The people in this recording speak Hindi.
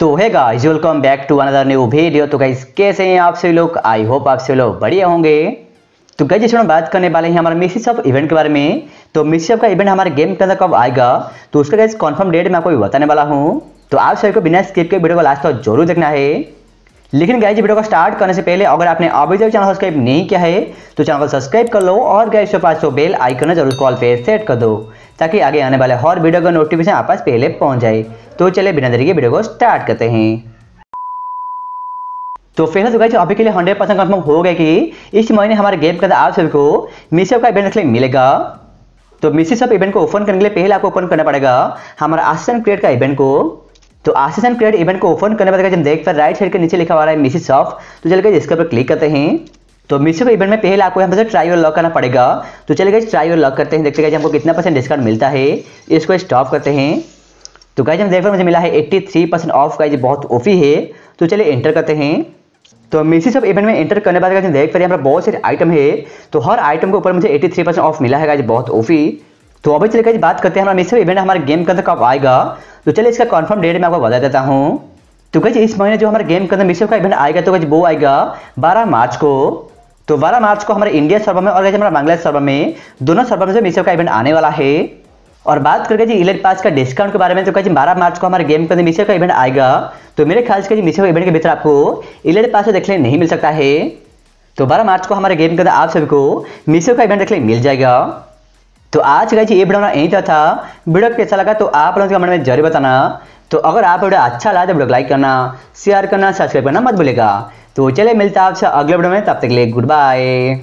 तो है guys welcome back to another new video तो गाइस कैसे हैं आप सभी लोग? आई होप आप सभी लोग बढ़िया होंगे। तो गाइस जिस हम बात करने वाले हैं हमारे मिसिस ऑफ़ इवेंट के बारे में। तो मिसिस ऑफ़ का इवेंट हमारे गेम के अंदर कब आएगा। तो उसका गाइस कंफर्म डेट मैं आपको बताने वाला हूँ। तो आप सभी को बिना स्किप के वीडियो को लास्ट तक ज़रूर देखना है। लेकिन गाइज़ वीडियो को स्टार्ट करने से पहले अगर आपने अभी तक चैनल सब्सक्राइब नहीं किया है तो चैनल को सब्सक्राइब कर लो और गाइज़ के पास बेल आइकन ज़रूर कॉल पे सेट कर दो, ताकि आगे आने वाले हर वीडियो का नोटिफिकेशन आप पास पहले पहुँच जाए। तो चलिए बिना देरी के वीडियो को स्टार्ट करते हैं। तो फ़िलहाल तो गाइज़ अभी के लिए हंड्रेड परसेंट कन्फर्म हो गया कि इस महीने हमारे गेम के अंदर आप सभी को मिसअप का इवेंट देखने मिलेगा। तो मिसिस इवेंट को ओपन करने के लिए पहले आपको ओपन करना पड़ेगा हमारा आसन क्रिएट का इवेंट को। तो आसिसन क्रिएट इवेंट को ओपन करने बाद हम देख पर राइट साइड के नीचे लिखा हुआ है मिसिस ऑफ़ तो चलिए इसके ऊपर क्लिक करते हैं। तो मिसिस ऑफ़ इवेंट में पहले आपको यहाँ पर ट्राई और लॉक करना पड़ेगा। तो चलिए ट्राई और लॉक करते हैं। देखते हैं हमको कितना परसेंट डिस्काउंट मिलता है। इसको स्टॉप करते हैं। तो गाइज़ हम देख पर मुझे मिला है eighty three percent off guys बहुत ऑफी है। तो चलिए एंटर करते हैं। तो मिसिस ऑफ़ इवेंट में एंटर करने बाद हम देख पर यहाँ पर बहुत सारे आइटम है। तो हर आइटम के ऊपर मुझे एट्टी थ्री परसेंट ऑफ़ मिला है। गाइज़ बहुत ऑफी तो अभी चलिए बात करते हैं। हमारा मिसिस इवेंट हमारे गेम के अंदर कब आएगा? तो चलिए इसका कन्फर्म डेट मैं आपको बता देता हूँ। तो कहीं इस महीने जो हमारे गेम के अंदर मिशन का इवेंट आएगा तो कहीं वो आएगा 12 मार्च को। तो 12 मार्च को हमारे इंडिया सर्वर में और हमारा बांग्लादेश सर्वर में दोनों सर्वर में जो मिशन का इवेंट आने वाला है। और बात करके जी इलेट पास का डिस्काउंट के बारे में तो कहीं बारह मार्च को हमारे गेम के अंदर मिशन का इवेंट आएगा। तो मेरे ख्याल से का इवेंट के भीतर आपको इलेट पास देखने नहीं मिल सकता है। तो बारह मार्च को हमारे गेम के अंदर आप सभी को मिशन का इवेंट देखने मिल जाएगा। तो आज का ये वीडियो यही था। वीडियो कैसा लगा तो आप लोगों कमेंट में ज़रूर बताना। तो अगर आप वीडियो अच्छा लगा तो वीडियो लाइक करना शेयर करना सब्सक्राइब करना मत भूलेगा तो चले मिलता है आपसे अगले वीडियो में, तब तक के लिए गुड बाय